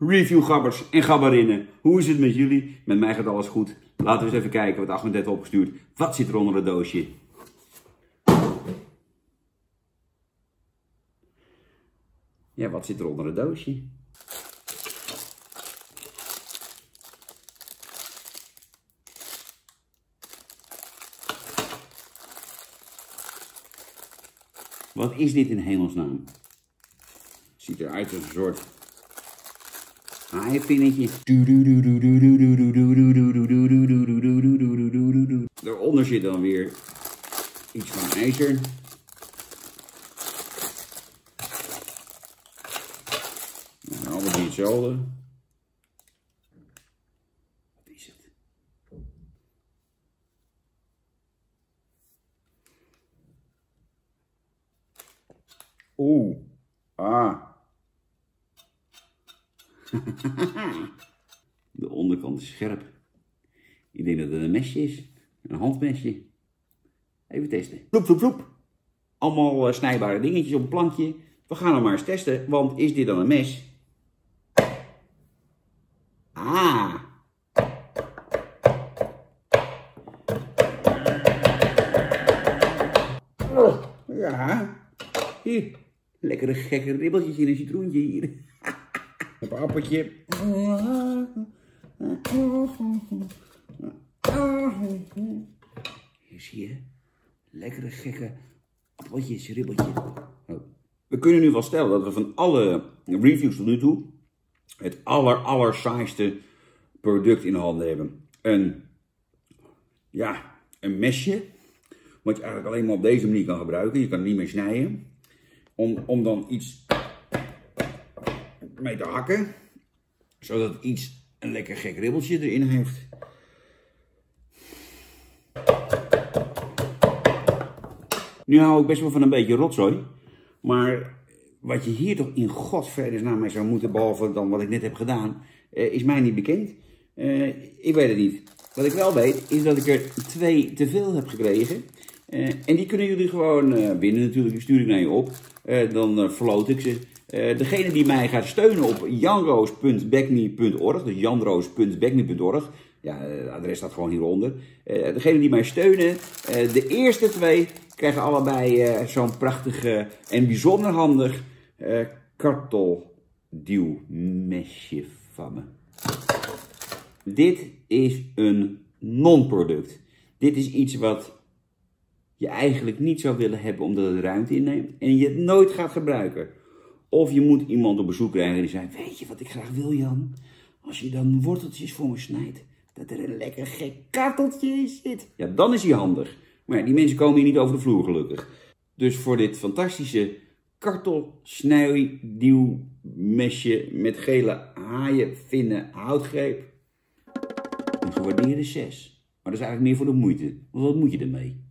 reviewgabbers en gabberinnen. Hoe is het met jullie? Met mij gaat alles goed. Laten we eens even kijken wat Ahmed heeft opgestuurd. Wat zit er onder het doosje? Ja, wat zit er onder het doosje? Wat is dit in hemelsnaam? Ziet eruit als een soort haaienpinnetje. Daaronder zit dan weer iets van ijzer. Allemaal hetzelfde. Wat is het? Oeh. Ah. De onderkant is scherp. Ik denk dat het een mesje is. Een handmesje. Even testen. Vloep, vloep, vloep. Allemaal uh, snijbare dingetjes op een plankje. We gaan hem maar eens testen, want is dit dan een mes? Ah. Ja. Hier. Lekkere gekke ribbeltjes in een citroentje hier. Een appeltje. Hier zie je. Lekkere gekke appeltjes, ribbeltje. Oh. We kunnen nu wel stellen dat we van alle reviews tot nu toe het aller, aller saaiste product in handen hebben. Een, ja, een mesje. Wat je eigenlijk alleen maar op deze manier kan gebruiken. Je kan het niet meer snijden. Om, om dan iets mee te hakken. Zodat het iets een lekker gek ribbeltje erin heeft. Nu hou ik best wel van een beetje rotzooi. Maar wat je hier toch in godsvredesnaam mee zou moeten, behalve dan wat ik net heb gedaan, eh, is mij niet bekend. Uh, ik weet het niet. Wat ik wel weet, is dat ik er twee te veel heb gekregen. Uh, en die kunnen jullie gewoon uh, winnen natuurlijk. Die stuur ik naar je op. dan verloot ik ze. degene die mij gaat steunen op janroos.backme.org, dus janroos.backme.org. Ja, het adres staat gewoon hieronder. degene die mij steunen, de eerste twee krijgen allebei zo'n prachtige en bijzonder handig kartelduwmesje van me. Dit is een non-product. Dit is iets wat je eigenlijk niet zou willen hebben omdat het ruimte inneemt en je het nooit gaat gebruiken. Of je moet iemand op bezoek krijgen die zegt, weet je wat ik graag wil Jan? Als je dan worteltjes voor me snijdt, dat er een lekker gek karteltje in zit. Ja, dan is hij handig. Maar die mensen komen hier niet over de vloer gelukkig. Dus voor dit fantastische kartel, mesje met gele haaien, vinnen, houtgreep. Een gewaardeerde 6. Maar dat is eigenlijk meer voor de moeite. Want wat moet je ermee?